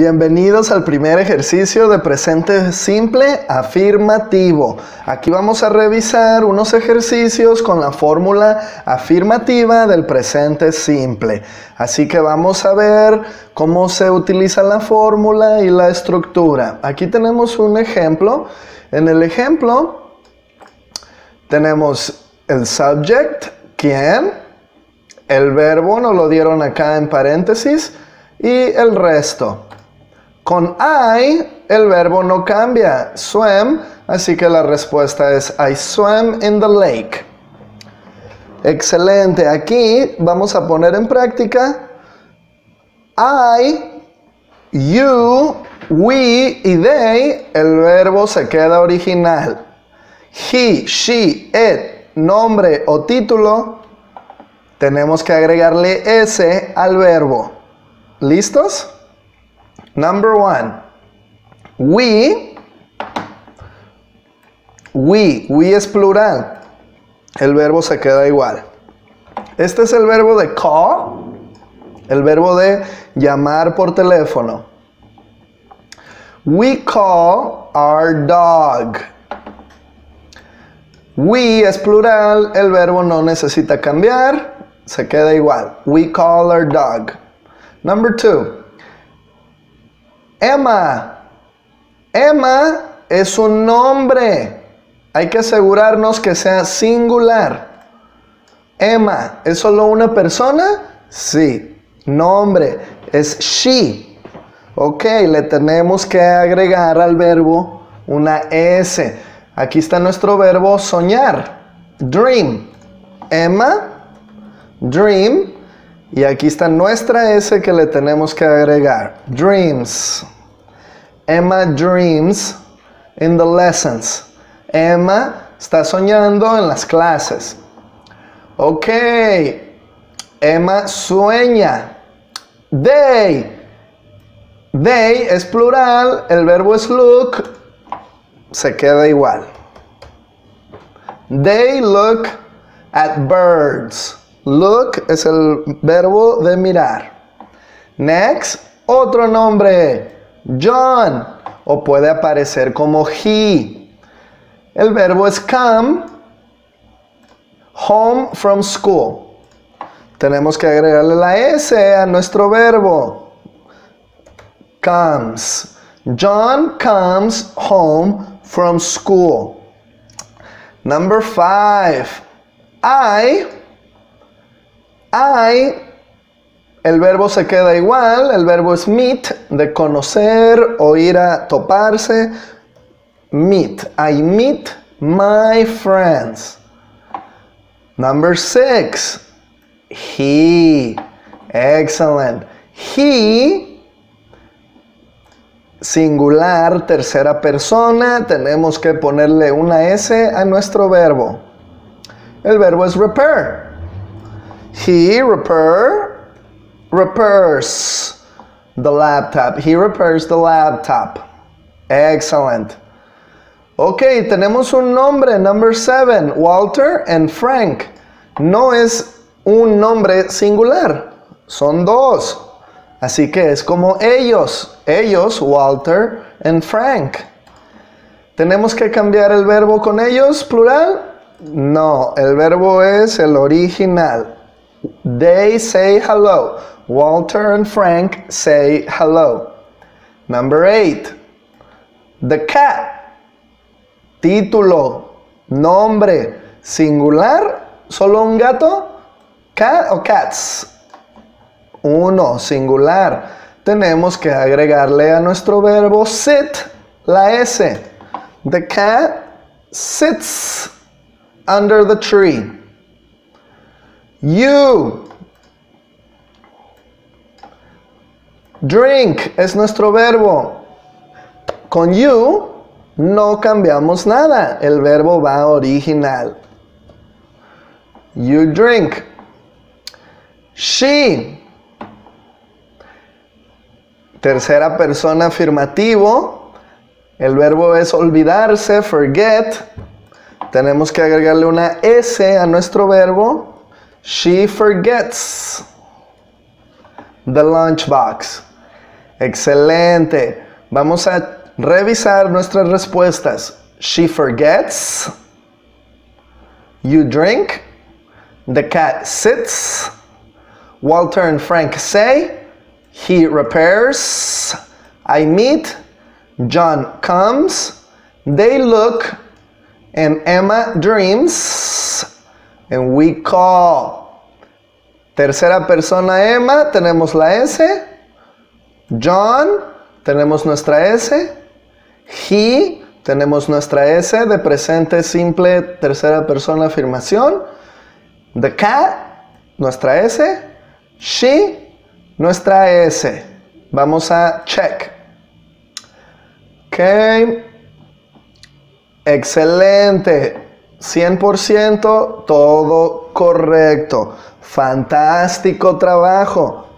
Bienvenidos al primer ejercicio de presente simple afirmativo. Aquí vamos a revisar unos ejercicios con la fórmula afirmativa del presente simple. Así que vamos a ver cómo se utiliza la fórmula y la estructura. Aquí tenemos un ejemplo. En el ejemplo tenemos el subject, quién, el verbo nos lo dieron acá en paréntesis y el resto. Con I, el verbo no cambia, swim, así que la respuesta es I swam in the lake. Excelente, aquí vamos a poner en práctica I, you, we y they, el verbo se queda original. He, she, it, nombre o título, tenemos que agregarle S al verbo. ¿Listos? Number one, we, we, we es plural. El verbo se queda igual. Este es el verbo de call, el verbo de llamar por teléfono. We call our dog. We es plural, el verbo no necesita cambiar, se queda igual. We call our dog. Number two, Emma. Emma es un nombre. Hay que asegurarnos que sea singular. Emma, ¿es solo una persona? Sí. Nombre es she. Ok, le tenemos que agregar al verbo una S. Aquí está nuestro verbo soñar. Dream. Emma, dream. Y aquí está nuestra S que le tenemos que agregar. Dreams. Emma dreams in the lessons. Emma está soñando en las clases. Ok. Emma sueña. They. They es plural. El verbo es look. Se queda igual. They look at birds. Look es el verbo de mirar. Next, otro nombre. John. O puede aparecer como he. El verbo es come. Home from school. Tenemos que agregarle la S a nuestro verbo. Comes. John comes home from school. Number five. I I, el verbo se queda igual, el verbo es meet, de conocer o ir a toparse. Meet, I meet my friends. Number six, he. Excellent. He, singular, tercera persona, tenemos que ponerle una S a nuestro verbo. El verbo es repair. He repair, repairs the laptop. He repairs the laptop. Excellent. Ok, tenemos un nombre, number seven, Walter and Frank. No es un nombre singular, son dos. Así que es como ellos, ellos, Walter and Frank. ¿Tenemos que cambiar el verbo con ellos, plural? No, el verbo es el original. They say hello. Walter and Frank say hello. Number eight. The cat. Título. Nombre. Singular. Solo un gato. Cat o cats. Uno. Singular. Tenemos que agregarle a nuestro verbo sit la S. The cat sits under the tree. You. Drink es nuestro verbo. Con you no cambiamos nada. El verbo va original. You drink. She. Tercera persona afirmativo. El verbo es olvidarse, forget. Tenemos que agregarle una S a nuestro verbo. She forgets the lunchbox. Excelente. Vamos a revisar nuestras respuestas. She forgets. You drink. The cat sits. Walter and Frank say. He repairs. I meet. John comes. They look. And Emma dreams. And we call. Tercera persona Emma, tenemos la S. John, tenemos nuestra S. He, tenemos nuestra S de presente simple, tercera persona afirmación. The cat, nuestra S. She, nuestra S. Vamos a check. Ok. Excelente. 100% todo correcto. Fantástico trabajo.